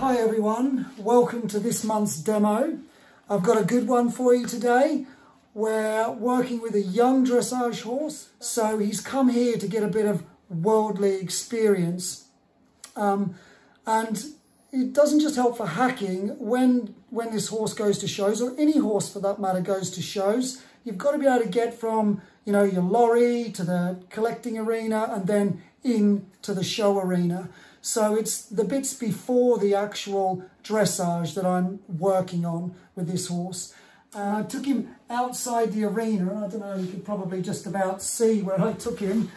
Hi everyone, welcome to this month's demo. I've got a good one for you today. We're working with a young dressage horse, so he's come here to get a bit of worldly experience. Um, and it doesn't just help for hacking, when, when this horse goes to shows, or any horse for that matter goes to shows, you've got to be able to get from you know your lorry to the collecting arena and then in to the show arena. So it's the bits before the actual dressage that I'm working on with this horse. Uh, I took him outside the arena. I don't know, you could probably just about see where I took him.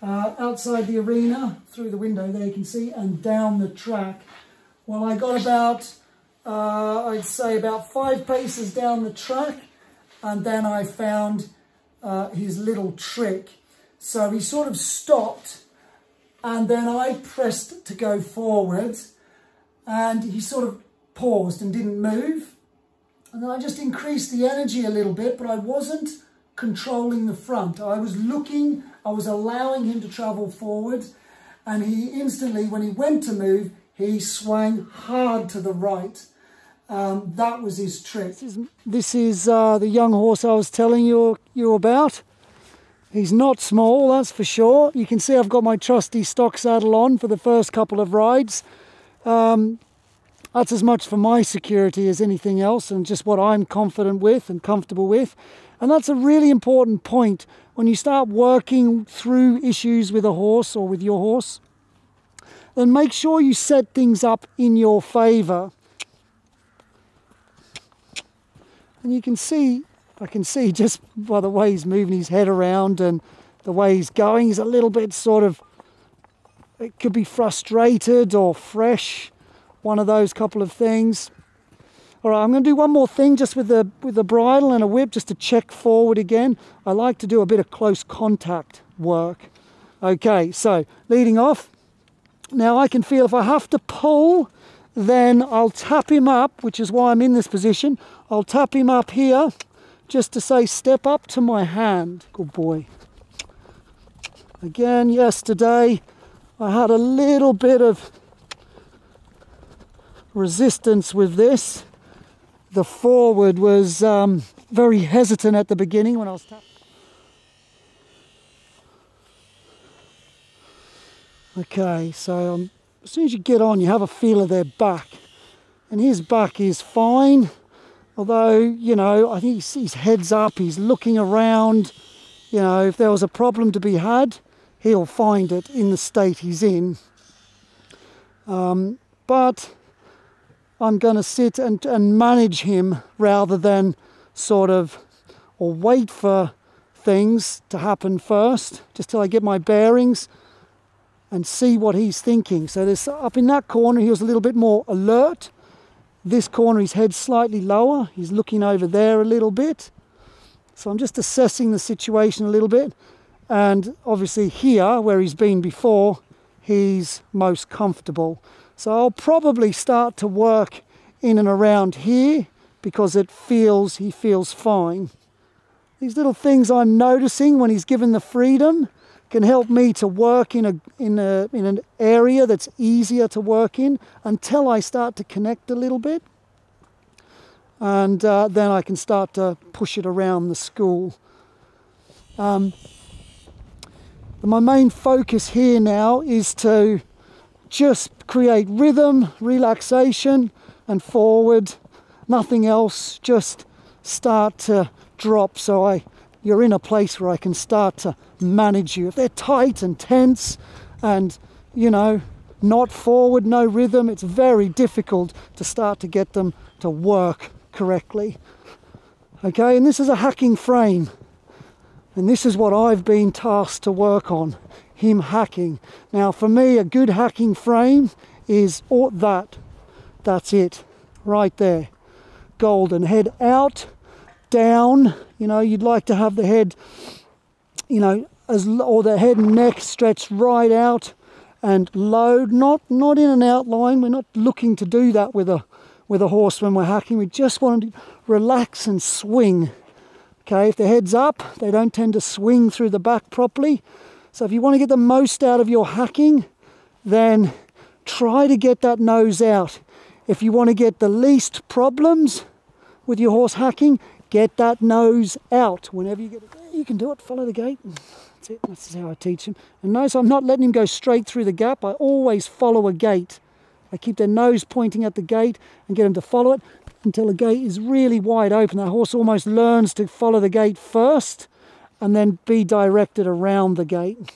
Uh, outside the arena, through the window there you can see, and down the track. Well, I got about, uh, I'd say about five paces down the track, and then I found uh, his little trick. So he sort of stopped and then I pressed to go forward and he sort of paused and didn't move. And then I just increased the energy a little bit, but I wasn't controlling the front. I was looking, I was allowing him to travel forward and he instantly, when he went to move, he swung hard to the right. Um, that was his trick. This is, this is uh, the young horse I was telling you, you about. He's not small, that's for sure. You can see I've got my trusty stock saddle on for the first couple of rides. Um, that's as much for my security as anything else and just what I'm confident with and comfortable with. And that's a really important point when you start working through issues with a horse or with your horse. Then make sure you set things up in your favour. And you can see I can see just by the way he's moving his head around and the way he's going, he's a little bit sort of, it could be frustrated or fresh, one of those couple of things. All right, I'm going to do one more thing just with the with the bridle and a whip just to check forward again. I like to do a bit of close contact work. Okay, so leading off. Now I can feel if I have to pull, then I'll tap him up, which is why I'm in this position. I'll tap him up here just to say step up to my hand. Good boy. Again, yesterday I had a little bit of resistance with this. The forward was um, very hesitant at the beginning when I was tapping. Okay, so um, as soon as you get on, you have a feel of their back. And his back is fine. Although, you know, I think his head's up, he's looking around. You know, if there was a problem to be had, he'll find it in the state he's in. Um, but I'm going to sit and, and manage him rather than sort of or wait for things to happen first, just till I get my bearings and see what he's thinking. So there's up in that corner, he was a little bit more alert this corner, his head's slightly lower. He's looking over there a little bit. So I'm just assessing the situation a little bit. And obviously here, where he's been before, he's most comfortable. So I'll probably start to work in and around here because it feels, he feels fine. These little things I'm noticing when he's given the freedom can help me to work in, a, in, a, in an area that's easier to work in until I start to connect a little bit. And uh, then I can start to push it around the school. Um, my main focus here now is to just create rhythm, relaxation, and forward. Nothing else, just start to drop so I you're in a place where I can start to manage you. If they're tight and tense and, you know, not forward, no rhythm, it's very difficult to start to get them to work correctly. Okay, and this is a hacking frame. And this is what I've been tasked to work on, him hacking. Now for me, a good hacking frame is all that. That's it, right there. Golden head out, down. You know, you'd like to have the head, you know, as or the head and neck stretched right out and load, not not in an outline. We're not looking to do that with a with a horse when we're hacking. We just want to relax and swing. Okay, if the head's up, they don't tend to swing through the back properly. So if you want to get the most out of your hacking, then try to get that nose out. if you want to get the least problems with your horse hacking, get that nose out whenever you get it. You can do it, follow the gate. That's it, that's how I teach him. And notice I'm not letting him go straight through the gap. I always follow a gate. I keep their nose pointing at the gate and get them to follow it until the gate is really wide open. That horse almost learns to follow the gate first and then be directed around the gate.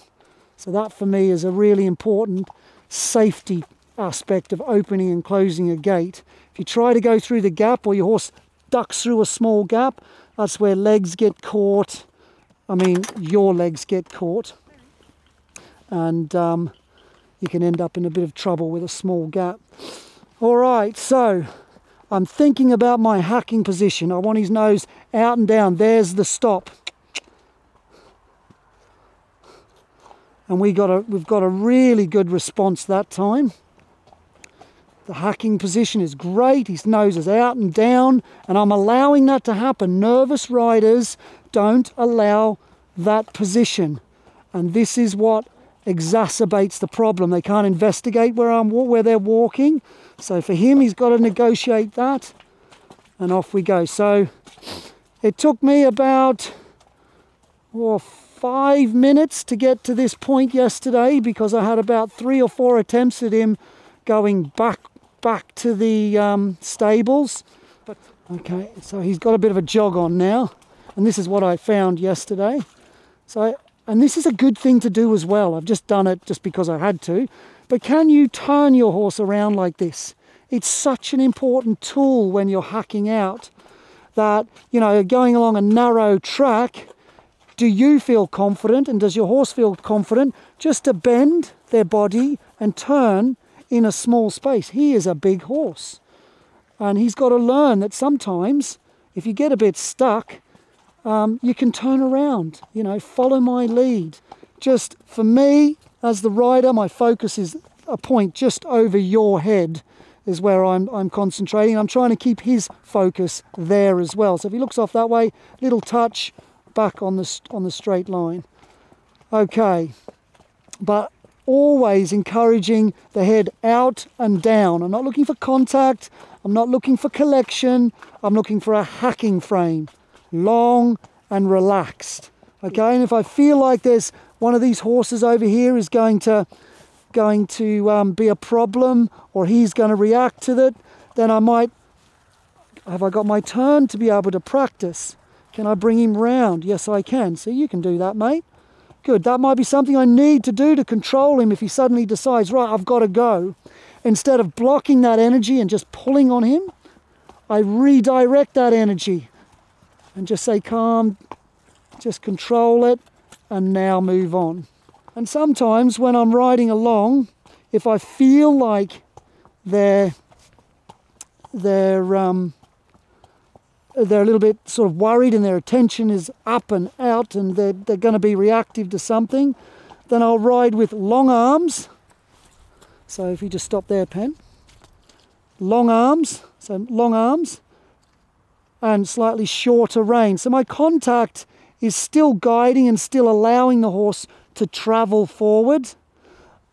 So that for me is a really important safety aspect of opening and closing a gate. If you try to go through the gap or your horse ducks through a small gap, that's where legs get caught. I mean, your legs get caught. And um, you can end up in a bit of trouble with a small gap. All right, so I'm thinking about my hacking position. I want his nose out and down. There's the stop. And we got a, we've got a really good response that time. The hacking position is great. His nose is out and down, and I'm allowing that to happen. Nervous riders don't allow that position. And this is what exacerbates the problem. They can't investigate where I'm where they're walking. So for him, he's got to negotiate that, and off we go. So it took me about oh, five minutes to get to this point yesterday because I had about three or four attempts at him going back back to the um, stables. Okay, so he's got a bit of a jog on now, and this is what I found yesterday. So, and this is a good thing to do as well. I've just done it just because I had to. But can you turn your horse around like this? It's such an important tool when you're hacking out that, you know, going along a narrow track, do you feel confident and does your horse feel confident just to bend their body and turn in a small space. He is a big horse. And he's got to learn that sometimes, if you get a bit stuck, um, you can turn around, you know, follow my lead. Just for me, as the rider, my focus is a point just over your head is where I'm, I'm concentrating. I'm trying to keep his focus there as well. So if he looks off that way, little touch, back on the, on the straight line. Okay, but always encouraging the head out and down. I'm not looking for contact, I'm not looking for collection, I'm looking for a hacking frame, long and relaxed. Okay, and if I feel like there's one of these horses over here is going to going to um, be a problem or he's going to react to it, then I might have I got my turn to be able to practice. Can I bring him round? Yes, I can. See, you can do that, mate. Good, that might be something I need to do to control him if he suddenly decides, right, I've got to go. Instead of blocking that energy and just pulling on him, I redirect that energy and just say, calm, just control it, and now move on. And sometimes when I'm riding along, if I feel like they're, they're um, they're a little bit sort of worried and their attention is up and out and they're, they're going to be reactive to something, then I'll ride with long arms. So if you just stop there, Pen. Long arms, so long arms, and slightly shorter rein. So my contact is still guiding and still allowing the horse to travel forward.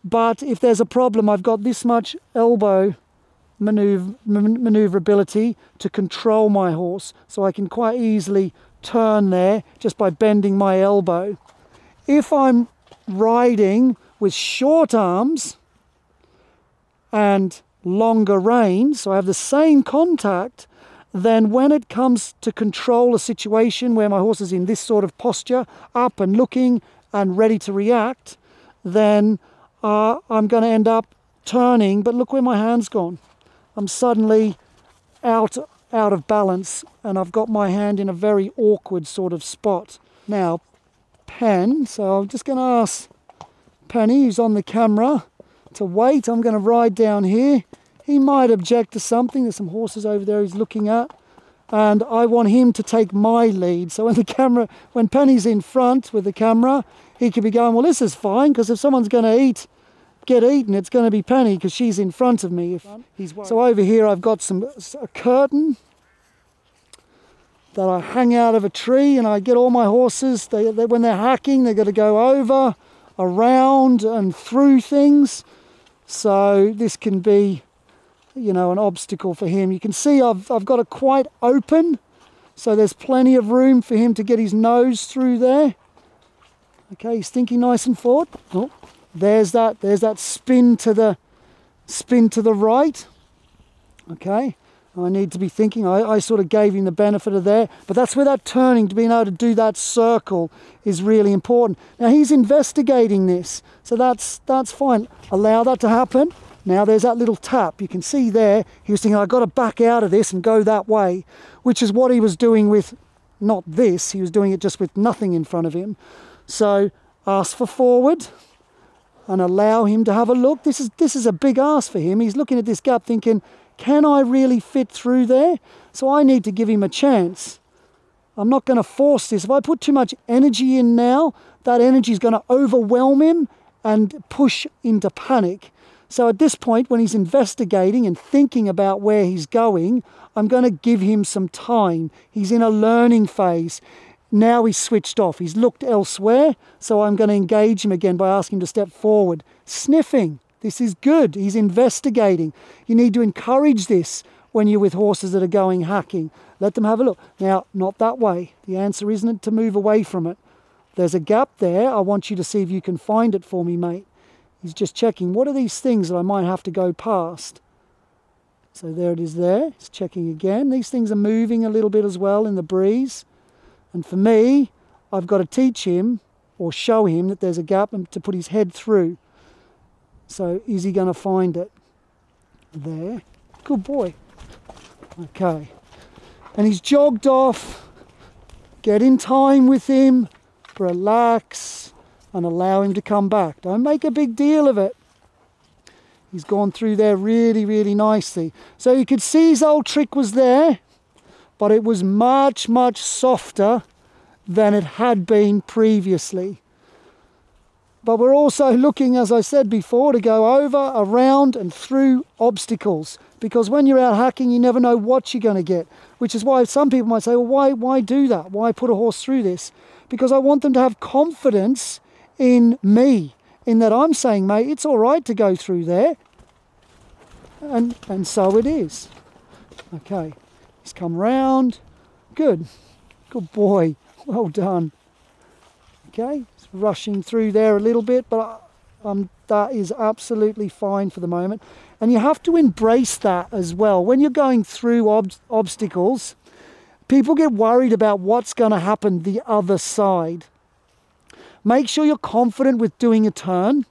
But if there's a problem, I've got this much elbow maneuver, maneuverability to control my horse so I can quite easily turn there just by bending my elbow. If I'm riding with short arms and longer reins, so I have the same contact, then when it comes to control a situation where my horse is in this sort of posture, up and looking and ready to react, then uh, I'm going to end up turning, but look where my hand's gone. I'm suddenly out out of balance and I've got my hand in a very awkward sort of spot. Now, Pen, so I'm just going to ask Penny, who's on the camera, to wait. I'm going to ride down here. He might object to something. There's some horses over there he's looking at. And I want him to take my lead. So when the camera, when Penny's in front with the camera, he could be going, well, this is fine, because if someone's going to eat get eaten, it's going to be Penny because she's in front of me. If he's so over here, I've got some a curtain that I hang out of a tree, and I get all my horses. They, they when they're hacking, they've got to go over, around, and through things. So this can be you know, an obstacle for him. You can see I've, I've got it quite open, so there's plenty of room for him to get his nose through there. Okay, he's thinking nice and forward. Oh, there's that, there's that spin to the spin to the right. Okay, I need to be thinking. I, I sort of gave him the benefit of there, but that's where that turning to being able to do that circle is really important. Now he's investigating this, so that's that's fine. Allow that to happen. Now there's that little tap. You can see there, he was thinking, I've got to back out of this and go that way, which is what he was doing with not this, he was doing it just with nothing in front of him. So ask for forward and allow him to have a look. This is this is a big ask for him. He's looking at this gap thinking, can I really fit through there? So I need to give him a chance. I'm not going to force this. If I put too much energy in now, that energy is going to overwhelm him and push into panic. So at this point, when he's investigating and thinking about where he's going, I'm going to give him some time. He's in a learning phase. Now he's switched off. He's looked elsewhere. So I'm going to engage him again by asking him to step forward. Sniffing. This is good. He's investigating. You need to encourage this when you're with horses that are going hacking. Let them have a look. Now, not that way. The answer isn't to move away from it. There's a gap there. I want you to see if you can find it for me, mate. He's just checking, what are these things that I might have to go past? So there it is there. He's checking again. These things are moving a little bit as well in the breeze. And for me, I've got to teach him or show him that there's a gap and to put his head through. So is he going to find it? There. Good boy. Okay. And he's jogged off. Get in time with him. Relax and allow him to come back. Don't make a big deal of it. He's gone through there really, really nicely. So you could see his old trick was there, but it was much, much softer than it had been previously. But we're also looking, as I said before, to go over, around and through obstacles. Because when you're out hacking, you never know what you're going to get. Which is why some people might say, well, why, why do that? Why put a horse through this? Because I want them to have confidence in me, in that I'm saying, mate, it's all right to go through there. And, and so it is. Okay, come round. Good. Good boy. Well done. Okay, it's rushing through there a little bit, but um, that is absolutely fine for the moment. And you have to embrace that as well. When you're going through ob obstacles, people get worried about what's going to happen the other side. Make sure you're confident with doing a turn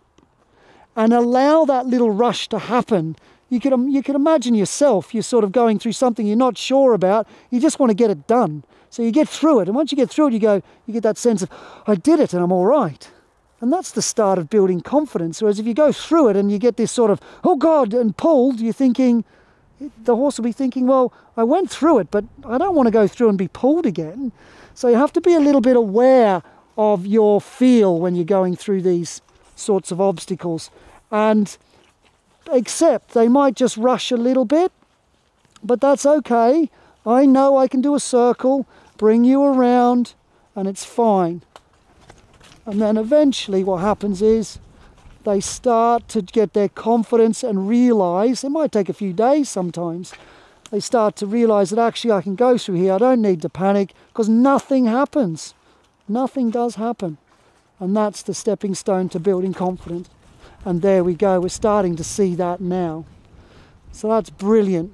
and allow that little rush to happen. You can, you can imagine yourself, you're sort of going through something you're not sure about, you just want to get it done. So you get through it, and once you get through it, you go, you get that sense of, I did it and I'm all right. And that's the start of building confidence. Whereas if you go through it and you get this sort of, oh God, and pulled, you're thinking, the horse will be thinking, well, I went through it, but I don't want to go through and be pulled again. So you have to be a little bit aware of your feel when you're going through these sorts of obstacles. And accept they might just rush a little bit, but that's okay. I know I can do a circle, bring you around, and it's fine. And then eventually what happens is they start to get their confidence and realize, it might take a few days sometimes, they start to realize that actually I can go through here, I don't need to panic because nothing happens. Nothing does happen. And that's the stepping stone to building confidence. And there we go, we're starting to see that now. So that's brilliant.